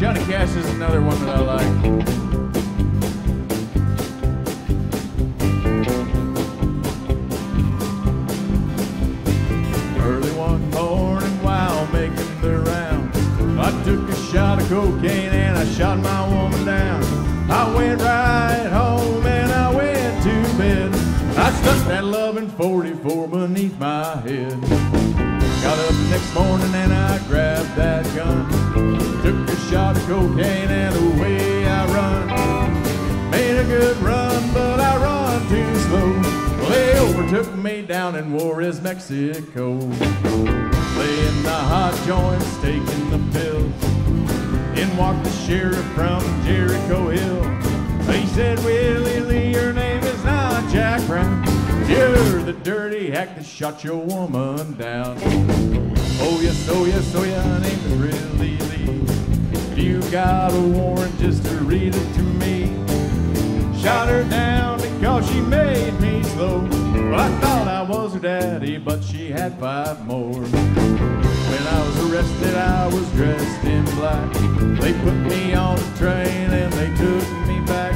Johnny Cash is another one that I like. Early one morning while making the rounds, I took a shot of cocaine and I shot my woman down. I went right home and I went to bed. I stuck that loving 44 beneath my head. Got up next morning and I cocaine and away I run. Made a good run, but I run too slow. Well, they overtook me down in Juarez, Mexico. Playing the hot joints, taking the pills. In walked the sheriff from Jericho Hill. He said, Willie Lee, your name is not Jack Brown. You're the dirty hack that shot your woman down. Oh yes, oh yes, oh yeah, got a warrant just to read it to me. Shot her down because she made me slow. Well, I thought I was her daddy, but she had five more. When I was arrested, I was dressed in black. They put me on a train and they took me back.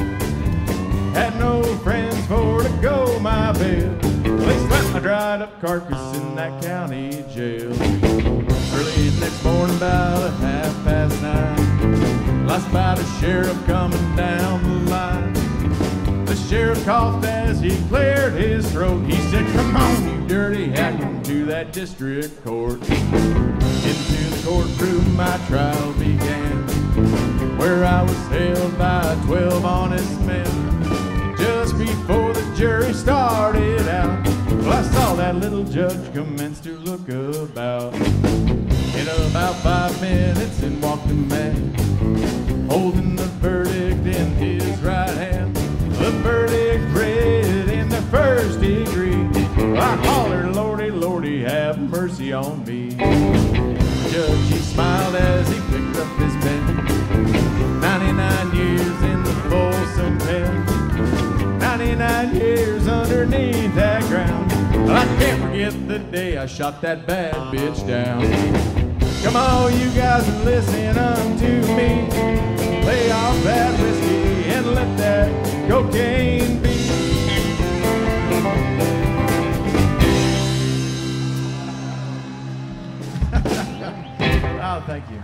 Had no friends for to go my bail. They slapped my dried up carcass in that county jail. Early the next morning, about sheriff coming down the line. The sheriff coughed as he cleared his throat. He said, Come on, you dirty hack, into that district court. Into the courtroom, my trial began, where I was held by 12 honest men. Just before the jury started out, well, I saw that little judge commence to look about. In about five minutes, in walked a man, on me. Judge, he smiled as he picked up his pen. 99 years in the Folsom pen. 99 years underneath that ground. I can't forget the day I shot that bad bitch down. Come on, you guys, and listen unto me. Lay off that whiskey and let that cocaine thank you.